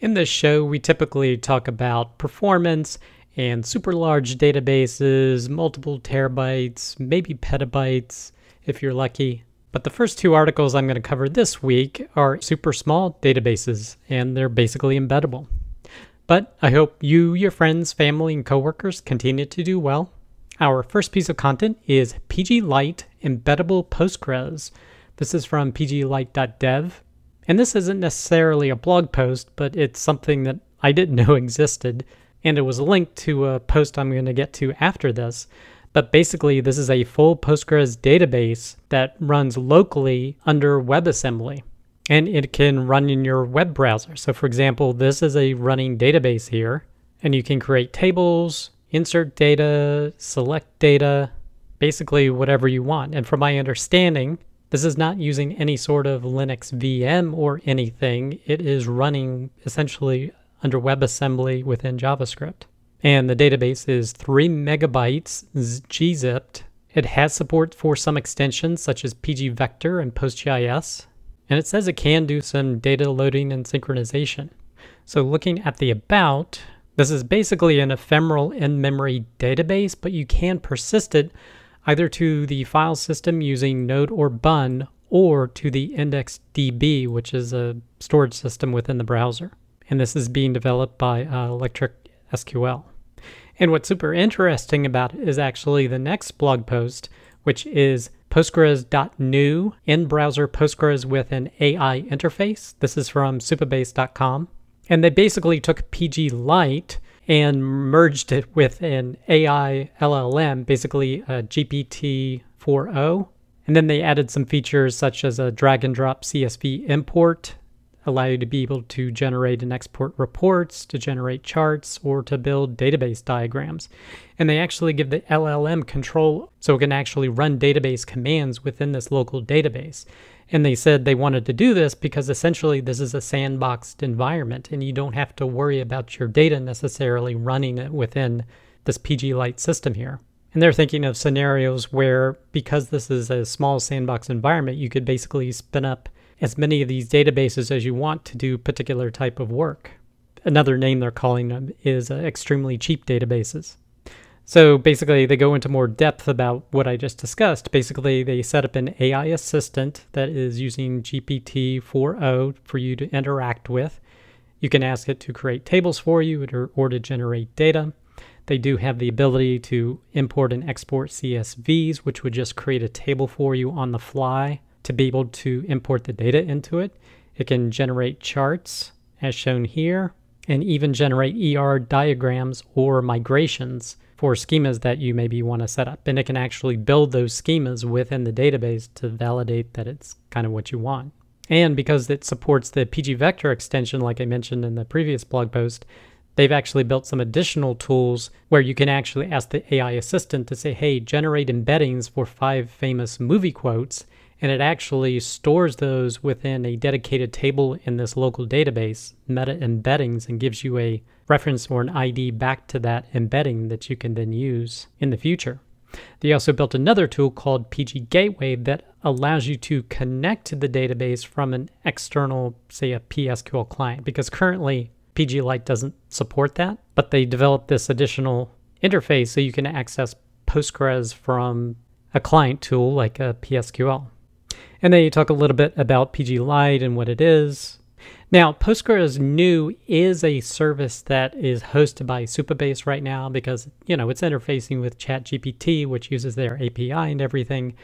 In this show, we typically talk about performance and super large databases, multiple terabytes, maybe petabytes if you're lucky. But the first two articles I'm going to cover this week are super small databases, and they're basically embeddable. But I hope you, your friends, family, and coworkers continue to do well. Our first piece of content is PG Lite Embeddable Postgres. This is from pglite.dev. And this isn't necessarily a blog post, but it's something that I didn't know existed. And it was linked to a post I'm going to get to after this. But basically, this is a full Postgres database that runs locally under WebAssembly. And it can run in your web browser. So, for example, this is a running database here. And you can create tables, insert data, select data, basically whatever you want. And from my understanding, this is not using any sort of Linux VM or anything. It is running essentially under WebAssembly within JavaScript. And the database is 3 megabytes gzipped. It has support for some extensions such as pgvector and PostGIS. And it says it can do some data loading and synchronization. So looking at the about, this is basically an ephemeral in-memory database, but you can persist it either to the file system using Node or Bun or to the IndexedDB, which is a storage system within the browser. And this is being developed by uh, Electric SQL. And what's super interesting about it is actually the next blog post, which is postgres.new in browser Postgres with an AI interface. This is from supabase.com. And they basically took PG Lite and merged it with an AI LLM, basically a GPT 4o. And then they added some features such as a drag and drop CSV import, allow you to be able to generate and export reports, to generate charts, or to build database diagrams. And they actually give the LLM control so it can actually run database commands within this local database. And they said they wanted to do this because essentially this is a sandboxed environment and you don't have to worry about your data necessarily running it within this PG Lite system here. And they're thinking of scenarios where, because this is a small sandbox environment, you could basically spin up as many of these databases as you want to do particular type of work. Another name they're calling them is uh, extremely cheap databases. So basically, they go into more depth about what I just discussed. Basically, they set up an AI assistant that is using GPT 4o for you to interact with. You can ask it to create tables for you or, or to generate data. They do have the ability to import and export CSVs, which would just create a table for you on the fly to be able to import the data into it. It can generate charts as shown here and even generate ER diagrams or migrations for schemas that you maybe want to set up. And it can actually build those schemas within the database to validate that it's kind of what you want. And because it supports the pgvector extension, like I mentioned in the previous blog post, they've actually built some additional tools where you can actually ask the AI assistant to say, hey, generate embeddings for five famous movie quotes and it actually stores those within a dedicated table in this local database, meta embeddings, and gives you a reference or an ID back to that embedding that you can then use in the future. They also built another tool called PG Gateway that allows you to connect to the database from an external, say a PSQL client, because currently PG Lite doesn't support that, but they developed this additional interface so you can access Postgres from a client tool like a PSQL. And then you talk a little bit about PG Lite and what it is. Now, Postgres New is a service that is hosted by Supabase right now because, you know, it's interfacing with ChatGPT, which uses their API and everything.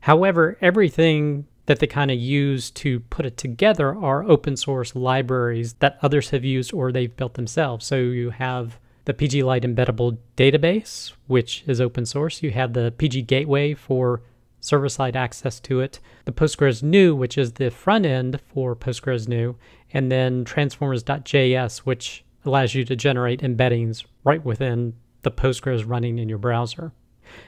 However, everything that they kind of use to put it together are open source libraries that others have used or they've built themselves. So you have the PG Lite embeddable database, which is open source. You have the PG Gateway for server side access to it, the Postgres New, which is the front end for Postgres New, and then transformers.js, which allows you to generate embeddings right within the Postgres running in your browser.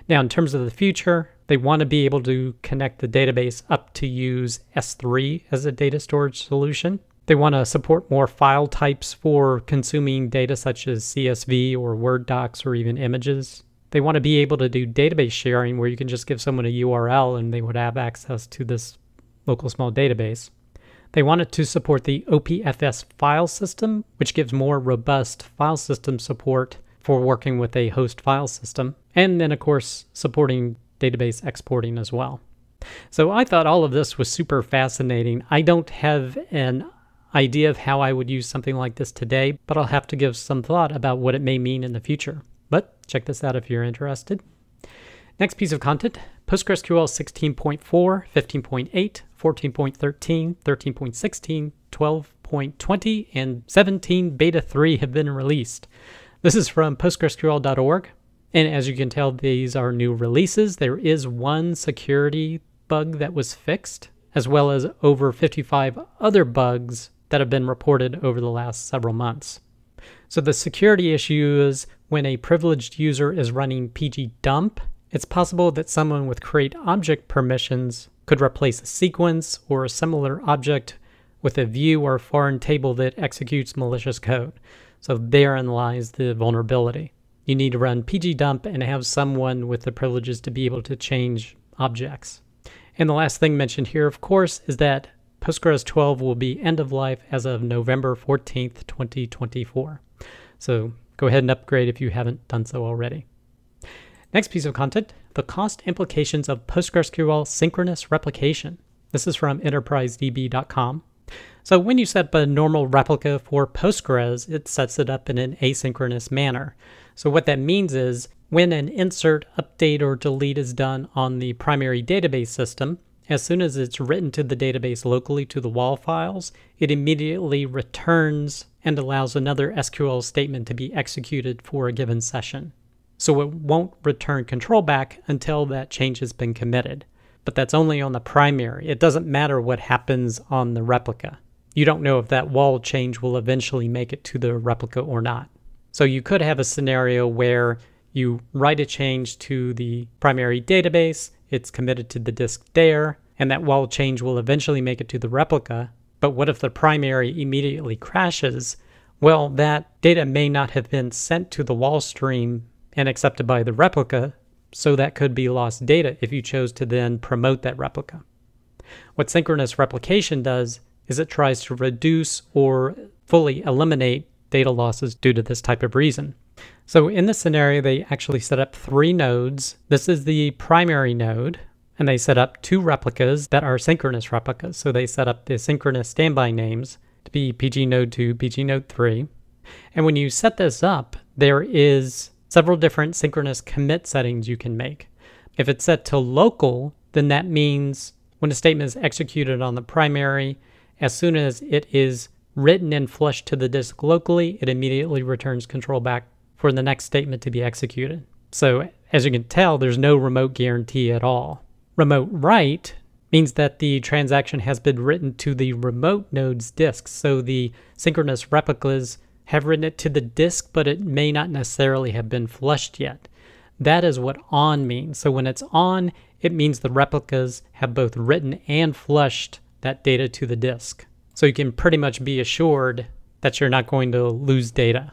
Now, in terms of the future, they want to be able to connect the database up to use S3 as a data storage solution. They want to support more file types for consuming data such as CSV or Word docs or even images. They want to be able to do database sharing where you can just give someone a URL and they would have access to this local small database. They wanted to support the OPFS file system, which gives more robust file system support for working with a host file system, and then, of course, supporting database exporting as well. So I thought all of this was super fascinating. I don't have an idea of how I would use something like this today, but I'll have to give some thought about what it may mean in the future. But check this out if you're interested. Next piece of content PostgreSQL 16.4, 15.8, 14.13, 13.16, 12.20, and 17 Beta 3 have been released. This is from PostgreSQL.org. And as you can tell, these are new releases. There is one security bug that was fixed, as well as over 55 other bugs that have been reported over the last several months. So the security issue is when a privileged user is running pgdump, it's possible that someone with create object permissions could replace a sequence or a similar object with a view or foreign table that executes malicious code. So therein lies the vulnerability. You need to run pgdump and have someone with the privileges to be able to change objects. And the last thing mentioned here, of course, is that Postgres 12 will be end of life as of November 14th, 2024. So go ahead and upgrade if you haven't done so already. Next piece of content, the cost implications of PostgreSQL synchronous replication. This is from enterprisedb.com. So when you set up a normal replica for Postgres, it sets it up in an asynchronous manner. So what that means is when an insert, update, or delete is done on the primary database system, as soon as it's written to the database locally to the WAL files, it immediately returns and allows another SQL statement to be executed for a given session. So it won't return control back until that change has been committed. But that's only on the primary. It doesn't matter what happens on the replica. You don't know if that WAL change will eventually make it to the replica or not. So you could have a scenario where you write a change to the primary database, it's committed to the disk there, and that WAL change will eventually make it to the replica. But what if the primary immediately crashes? Well, that data may not have been sent to the WAL stream and accepted by the replica, so that could be lost data if you chose to then promote that replica. What synchronous replication does is it tries to reduce or fully eliminate data losses due to this type of reason. So in this scenario, they actually set up three nodes. This is the primary node, and they set up two replicas that are synchronous replicas. So they set up the synchronous standby names to be PG node 2, PG node 3. And when you set this up, there is several different synchronous commit settings you can make. If it's set to local, then that means when a statement is executed on the primary, as soon as it is written and flushed to the disk locally, it immediately returns control back for the next statement to be executed. So as you can tell, there's no remote guarantee at all. Remote write means that the transaction has been written to the remote node's disk. So the synchronous replicas have written it to the disk, but it may not necessarily have been flushed yet. That is what on means. So when it's on, it means the replicas have both written and flushed that data to the disk. So you can pretty much be assured that you're not going to lose data.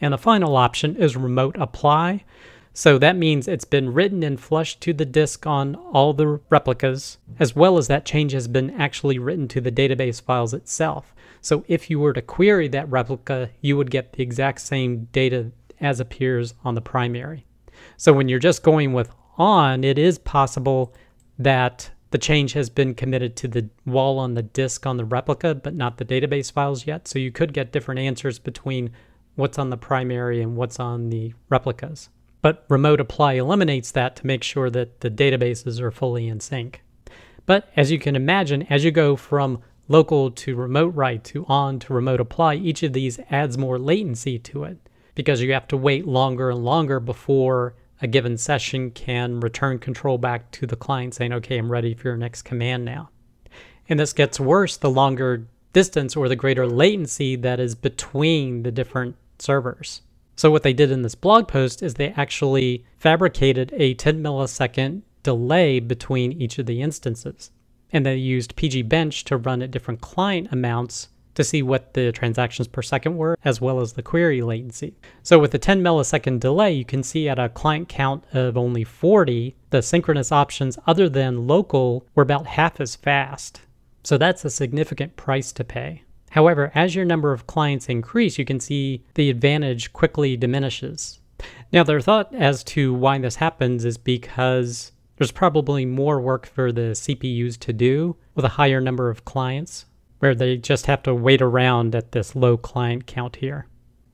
And the final option is remote apply. So that means it's been written and flushed to the disk on all the replicas, as well as that change has been actually written to the database files itself. So if you were to query that replica, you would get the exact same data as appears on the primary. So when you're just going with on, it is possible that the change has been committed to the WAL on the disk on the replica, but not the database files yet. So you could get different answers between what's on the primary and what's on the replicas. But remote apply eliminates that to make sure that the databases are fully in sync. But as you can imagine, as you go from local to remote write to on to remote apply, each of these adds more latency to it because you have to wait longer and longer before a given session can return control back to the client saying, okay, I'm ready for your next command now. And this gets worse the longer distance or the greater latency that is between the different servers. So what they did in this blog post is they actually fabricated a 10 millisecond delay between each of the instances. And they used pgbench to run at different client amounts to see what the transactions per second were, as well as the query latency. So with a 10 millisecond delay, you can see at a client count of only 40, the synchronous options other than local were about half as fast. So that's a significant price to pay. However, as your number of clients increase, you can see the advantage quickly diminishes. Now, their thought as to why this happens is because there's probably more work for the CPUs to do with a higher number of clients, where they just have to wait around at this low client count here.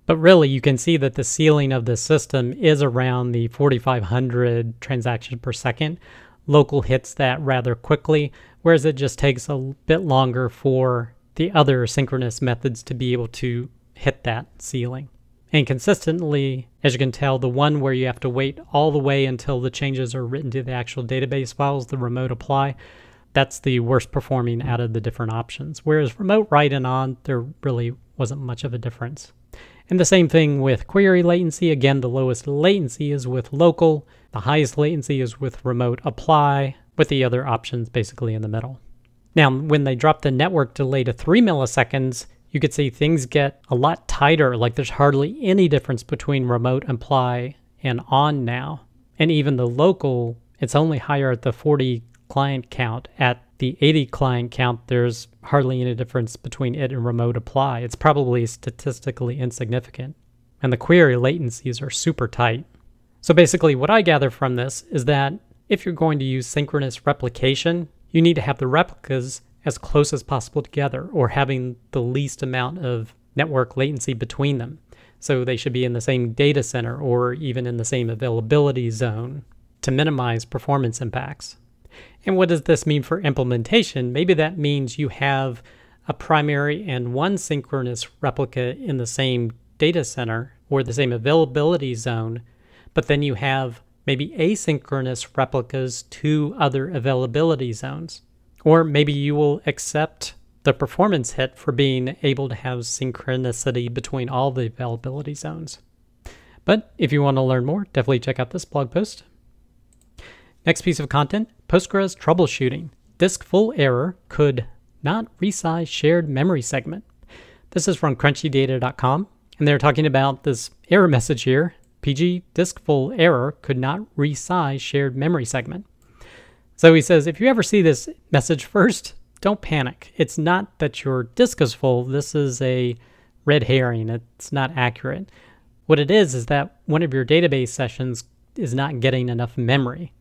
But really, you can see that the ceiling of the system is around the 4,500 transactions per second. Local hits that rather quickly, whereas it just takes a bit longer for the other synchronous methods to be able to hit that ceiling. And consistently, as you can tell, the one where you have to wait all the way until the changes are written to the actual database files, the remote apply, that's the worst performing out of the different options. Whereas remote write and on, there really wasn't much of a difference. And the same thing with query latency. Again, the lowest latency is with local. The highest latency is with remote apply, with the other options basically in the middle. Now, when they drop the network delay to three milliseconds, you could see things get a lot tighter, like there's hardly any difference between remote apply and on now. And even the local, it's only higher at the 40 client count. At the 80 client count, there's hardly any difference between it and remote apply. It's probably statistically insignificant. And the query latencies are super tight. So basically, what I gather from this is that if you're going to use synchronous replication, you need to have the replicas as close as possible together or having the least amount of network latency between them. So they should be in the same data center or even in the same availability zone to minimize performance impacts. And what does this mean for implementation? Maybe that means you have a primary and one synchronous replica in the same data center or the same availability zone, but then you have maybe asynchronous replicas to other availability zones. Or maybe you will accept the performance hit for being able to have synchronicity between all the availability zones. But if you want to learn more, definitely check out this blog post. Next piece of content Postgres troubleshooting. Disk full error could not resize shared memory segment. This is from crunchydata.com, and they're talking about this error message here PG disk full error could not resize shared memory segment. So he says if you ever see this message first, don't panic. It's not that your disk is full, this is a red herring. It's not accurate. What it is is that one of your database sessions is not getting enough memory.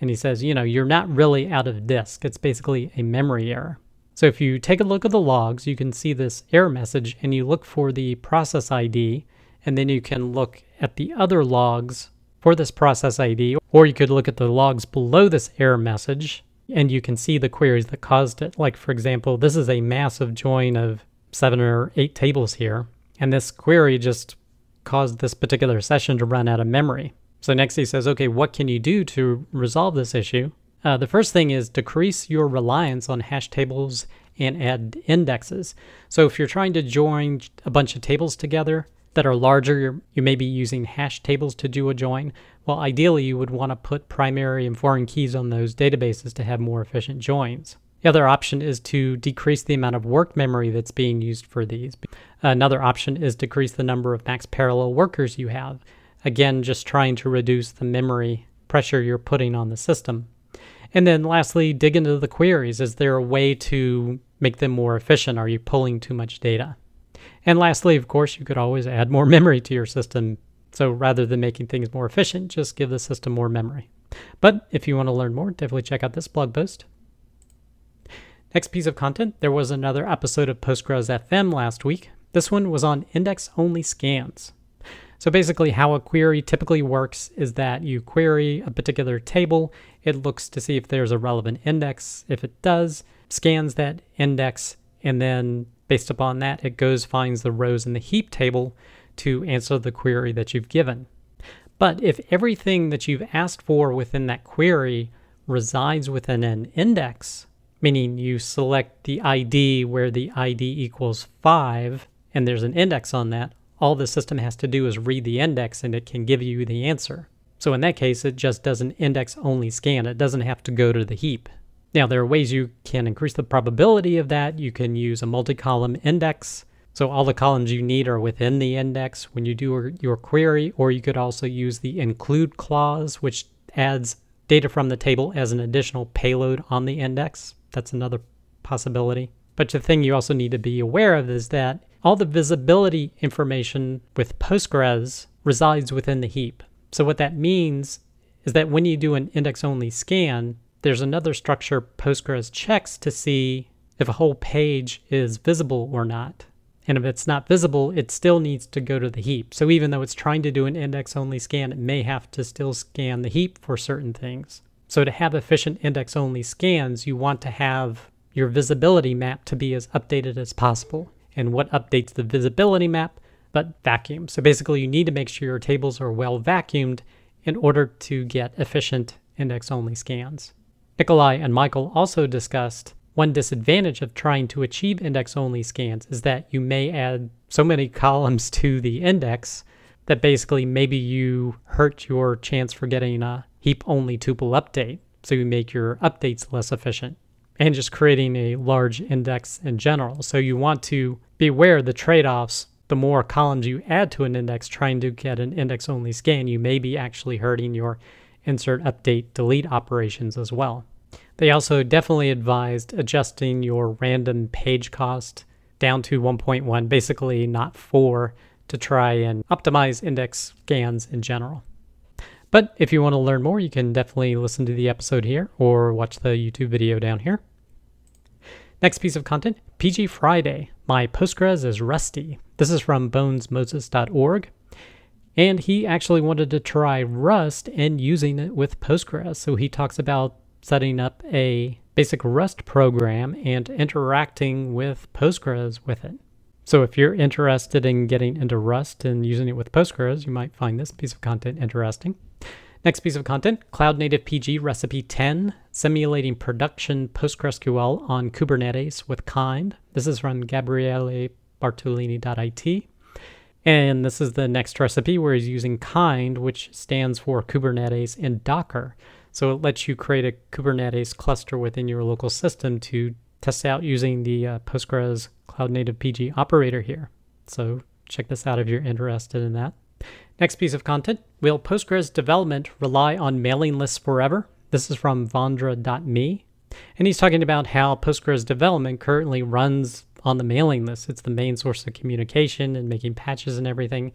And he says, you know, you're not really out of disk. It's basically a memory error. So if you take a look at the logs, you can see this error message and you look for the process ID, and then you can look at the other logs for this process ID, or you could look at the logs below this error message and you can see the queries that caused it. Like, for example, this is a massive join of seven or eight tables here, and this query just caused this particular session to run out of memory. So next he says, okay, what can you do to resolve this issue? Uh, the first thing is decrease your reliance on hash tables and add indexes. So if you're trying to join a bunch of tables together that are larger, you may be using hash tables to do a join. Well, ideally, you would want to put primary and foreign keys on those databases to have more efficient joins. The other option is to decrease the amount of work memory that's being used for these. Another option is decrease the number of max parallel workers you have. Again, just trying to reduce the memory pressure you're putting on the system. And then lastly, dig into the queries. Is there a way to make them more efficient? Are you pulling too much data? And lastly, of course, you could always add more memory to your system. So rather than making things more efficient, just give the system more memory. But if you want to learn more, definitely check out this blog post. Next piece of content, there was another episode of Postgres FM last week. This one was on index-only scans. So basically how a query typically works is that you query a particular table, it looks to see if there's a relevant index. If it does, scans that index, and then based upon that, it goes finds the rows in the heap table to answer the query that you've given. But if everything that you've asked for within that query resides within an index, meaning you select the ID where the ID equals 5, and there's an index on that, all the system has to do is read the index and it can give you the answer. So in that case, it just does an index only scan. It doesn't have to go to the heap. Now, there are ways you can increase the probability of that. You can use a multi-column index. So all the columns you need are within the index when you do your query, or you could also use the include clause, which adds data from the table as an additional payload on the index. That's another possibility. But the thing you also need to be aware of is that all the visibility information with Postgres resides within the heap. So what that means is that when you do an index-only scan, there's another structure Postgres checks to see if a whole page is visible or not. And if it's not visible, it still needs to go to the heap. So even though it's trying to do an index-only scan, it may have to still scan the heap for certain things. So to have efficient index-only scans, you want to have your visibility map to be as updated as possible. And what updates the visibility map? But vacuum. So basically you need to make sure your tables are well vacuumed in order to get efficient index-only scans. Nikolai and Michael also discussed one disadvantage of trying to achieve index-only scans is that you may add so many columns to the index that basically maybe you hurt your chance for getting a heap-only tuple update, so you make your updates less efficient, and just creating a large index in general. So you want to be aware of the trade-offs. The more columns you add to an index trying to get an index-only scan, you may be actually hurting your insert, update, delete operations as well. They also definitely advised adjusting your random page cost down to 1.1, basically not 4, to try and optimize index scans in general. But if you want to learn more, you can definitely listen to the episode here or watch the YouTube video down here. Next piece of content, PG Phriday, My Postgres is Rusty. This is from bonesmoses.org. And he actually wanted to try Rust and using it with Postgres. So he talks about setting up a basic Rust program and interacting with Postgres with it. So if you're interested in getting into Rust and using it with Postgres, you might find this piece of content interesting. Next piece of content, Cloud Native PG Recipe 10, Simulating Production PostgreSQL on Kubernetes with Kind. This is from Gabriele GabrieleBartolini.it. And this is the next recipe where he's using Kind, which stands for Kubernetes and Docker. So it lets you create a Kubernetes cluster within your local system to test out using the uh, Postgres Cloud Native PG operator here. So check this out if you're interested in that. Next piece of content, will Postgres development rely on mailing lists forever? This is from Vondra.me. And he's talking about how Postgres development currently runs on the mailing list. It's the main source of communication and making patches and everything.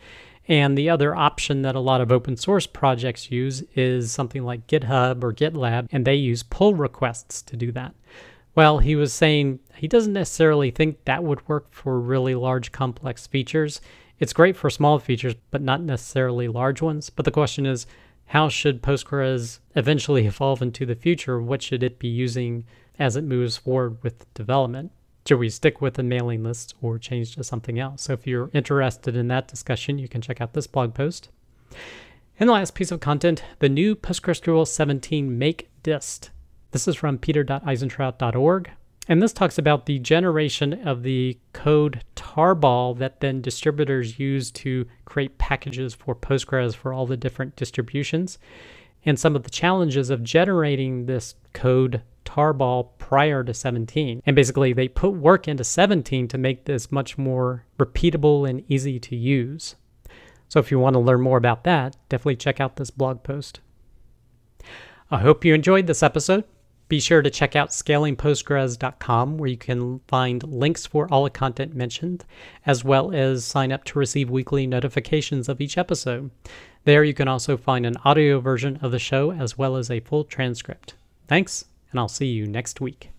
And the other option that a lot of open source projects use is something like GitHub or GitLab, and they use pull requests to do that. Well, he was saying he doesn't necessarily think that would work for really large complex features. It's great for small features, but not necessarily large ones. But the question is, how should Postgres eventually evolve into the future? What should it be using as it moves forward with development? Should we stick with the mailing list or change to something else? So if you're interested in that discussion, you can check out this blog post. And the last piece of content, the new PostgreSQL 17 make dist. This is from peter.eisentraut.org. And this talks about the generation of the code tarball that then distributors use to create packages for Postgres for all the different distributions and some of the challenges of generating this code tarball prior to 17. And basically, they put work into 17 to make this much more repeatable and easy to use. So if you want to learn more about that, definitely check out this blog post. I hope you enjoyed this episode. Be sure to check out scalingpostgres.com where you can find links for all the content mentioned, as well as sign up to receive weekly notifications of each episode. There you can also find an audio version of the show as well as a full transcript. Thanks, and I'll see you next week.